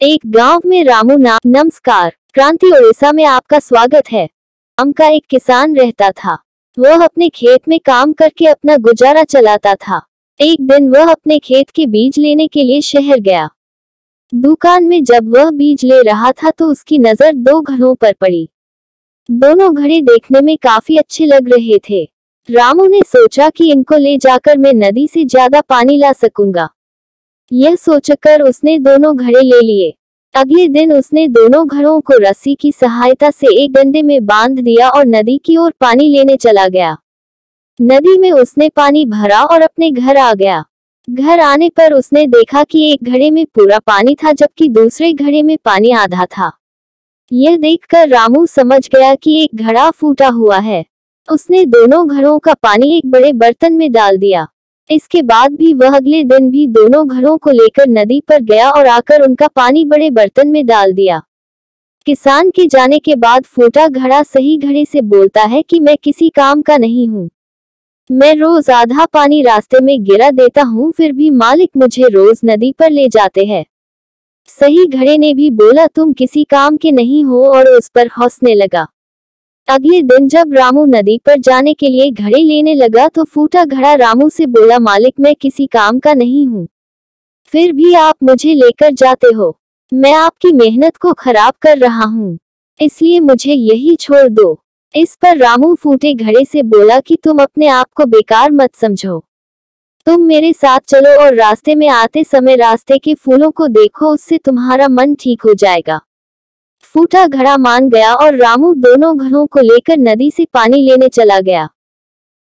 एक गाँव में रामू नाम, नमस्कार। क्रांति ओडिशा में आपका स्वागत है। राम का एक किसान रहता था। वह अपने खेत में काम करके अपना गुजारा चलाता था। एक दिन वह अपने खेत के बीज लेने के लिए शहर गया। दुकान में जब वह बीज ले रहा था तो उसकी नज़र दो घड़ों पर पड़ी। दोनों घड़े देखने में काफ़ी अच्छे लग रहे थे। रामू ने सोचा कि इनको ले जाकर मैं नदी से ज़्यादा पानी ला सकूँगा। यह सोचकर उसने दोनों घड़े ले लिए। अगले दिन उसने दोनों घड़ों को रस्सी की सहायता से एक डंडे में बाँध दिया और नदी की ओर पानी लेने चला गया। नदी में उसने पानी भरा और अपने घर आ गया। घर आने पर उसने देखा कि एक घड़े में पूरा पानी था, जबकि दूसरे घड़े में पानी आधा था। यह देखकर रामू समझ गया कि एक घड़ा फूटा हुआ है। उसने दोनों घरों का पानी एक बड़े बर्तन में डाल दिया। इसके बाद भी वह अगले दिन भी दोनों घरों को लेकर नदी पर गया और आकर उनका पानी बड़े बर्तन में डाल दिया। किसान के जाने के बाद फूटा घड़ा सही घड़े से बोलता है कि मैं किसी काम का नहीं हूँ। मैं रोज आधा पानी रास्ते में गिरा देता हूँ, फिर भी मालिक मुझे रोज नदी पर ले जाते हैं। सही घड़े ने भी बोला, तुम किसी काम के नहीं हो, और उस पर हंसने लगा। अगले दिन जब रामू नदी पर जाने के लिए घड़े लेने लगा तो फूटा घड़ा रामू से बोला, मालिक, मैं किसी काम का नहीं हूँ। फिर भी आप मुझे लेकर जाते हो। मैं आपकी मेहनत को खराब कर रहा हूँ। इसलिए मुझे यही छोड़ दो। इस पर रामू फूटे घड़े से बोला कि, तुम अपने आप को बेकार मत समझो। तुम मेरे साथ चलो और रास्ते में आते समय रास्ते के फूलों को देखो, उससे तुम्हारा मन ठीक हो जाएगा। फूटा घड़ा मान गया और रामू दोनों घरों को लेकर नदी से पानी लेने चला गया।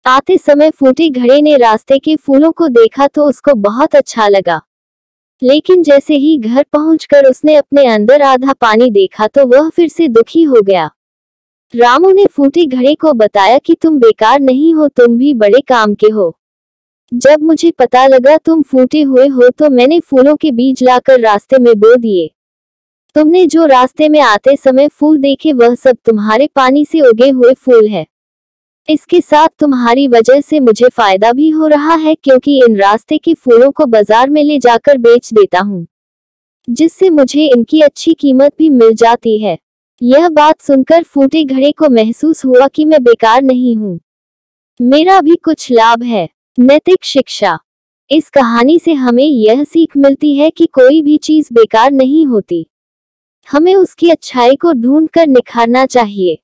आते समय फूटे घड़े ने रास्ते के फूलों को देखा तो उसको बहुत अच्छा लगा। लेकिन जैसे ही घर पहुंचकर उसने अपने अंदर आधा पानी देखा तो वह फिर से दुखी हो गया। रामू ने फूटे घड़े को बताया कि तुम बेकार नहीं हो, तुम भी बड़े काम के हो। जब मुझे पता लगा तुम फूटे हुए हो तो मैंने फूलों के बीज लाकर रास्ते में बो दिए। तुमने जो रास्ते में आते समय फूल देखे, वह सब तुम्हारे पानी से उगे हुए फूल है। इसके साथ तुम्हारी वजह से मुझे फ़ायदा भी हो रहा है, क्योंकि इन रास्ते के फूलों को बाज़ार में ले जाकर बेच देता हूँ, जिससे मुझे इनकी अच्छी कीमत भी मिल जाती है। यह बात सुनकर फूटे घड़े को महसूस हुआ कि मैं बेकार नहीं हूँ। मेरा भी कुछ लाभ है। नैतिक शिक्षा। इस कहानी से हमें यह सीख मिलती है कि कोई भी चीज़ बेकार नहीं होती। हमें उसकी अच्छाई को ढूंढ कर निखारना चाहिए।